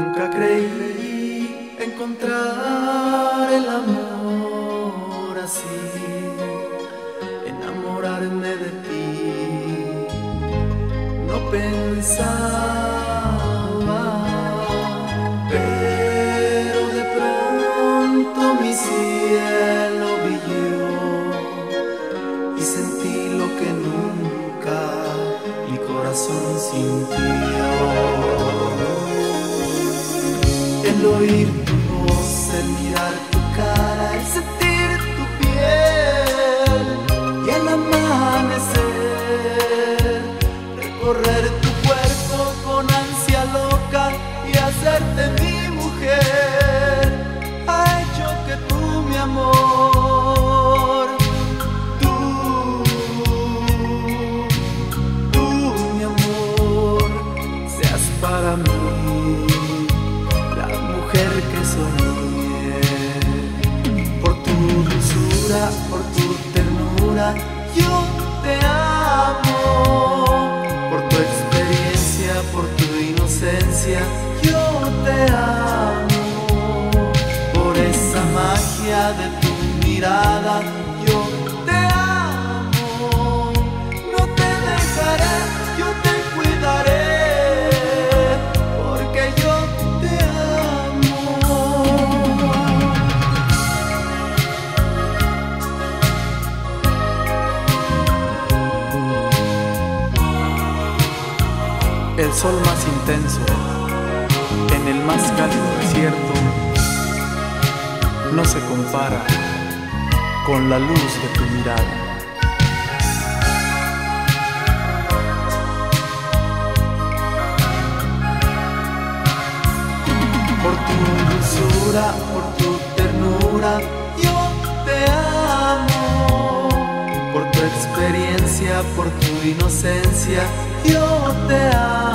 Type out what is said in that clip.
Nunca creí encontrar el amor así, enamorarme de ti. No pensaba, pero de pronto mi cielo brilló y sentí lo que nunca mi corazón sintió. Oír tu voz, el mirar tu cara, el sentir tu piel y el amanecer, recorrer tu yo te amo. Por tu experiencia, por tu inocencia, yo te amo. Por esa magia de tu mirada, El sol más intenso, en el más cálido desierto, no se compara con la luz de tu mirada. Por tu dulzura, por tu ternura, yo te amo. Por tu experiencia, por tu inocencia, yo te amo.